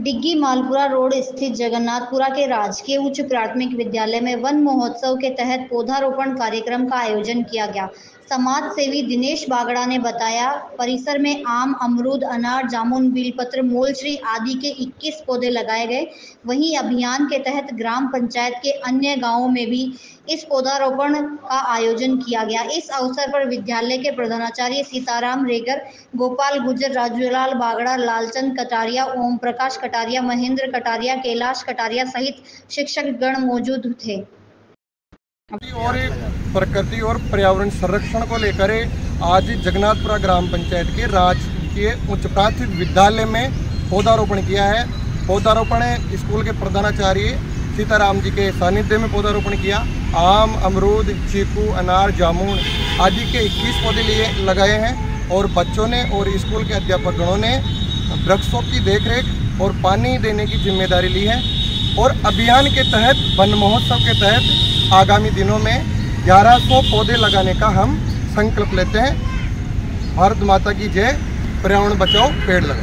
डिग्गी मालपुरा रोड स्थित जगन्नाथपुरा के राजकीय उच्च प्राथमिक विद्यालय में वन महोत्सव के तहत पौधारोपण कार्यक्रम का आयोजन किया गया। समाज सेवी दिनेश बागड़ा ने बताया, परिसर में आम, अमरूद, अनार, जामुन, बीलपत्र, मोलश्री आदि के 21 पौधे लगाए गए। वहीं अभियान के तहत ग्राम पंचायत के अन्य गाँवों में भी इस पौधारोपण का आयोजन किया गया। इस अवसर पर विद्यालय के प्रधानाचार्य सीताराम रेगर, गोपाल गुजर, राजूलाल बागड़ा, लालचंद कटारिया ओम प्रकाश कटारिया महेंद्र कटारिया कैलाश कटारिया सहित शिक्षक गण मौजूद थे। और एक प्रकृति और पर्यावरण संरक्षण को लेकर आज जगन्नाथपुरा ग्राम पंचायत के राजकीय उच्च प्राथमिक विद्यालय में पौधारोपण किया है। पौधारोपण स्कूल के प्रधानाचार्य सीताराम जी के सानिध्य में पौधारोपण किया। आम, अमरूद, चीकू, अनार, जामुन आदि के 21 पौधे लिए लगाए हैं और बच्चों ने और स्कूल के अध्यापक गणों ने वृक्षों की देखरेख और पानी देने की ज़िम्मेदारी ली है और अभियान के तहत, वन महोत्सव के तहत आगामी दिनों में 1100 पौधे लगाने का हम संकल्प लेते हैं। भारत माता की जय। पर्यावरण बचाओ, पेड़ लगाओ।